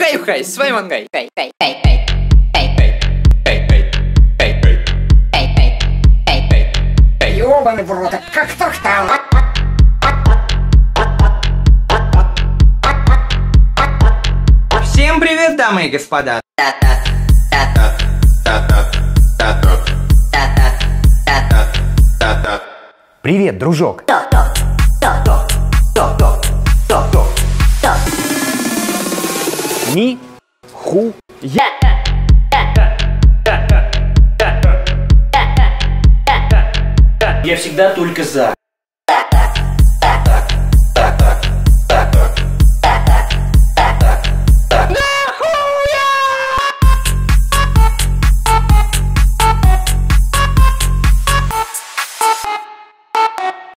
Хай-хай, с вами Мангай. Ёбаный в рот, как так там? Всем привет, дамы и господа! Привет, дружок. Ни ху я. Я всегда только за.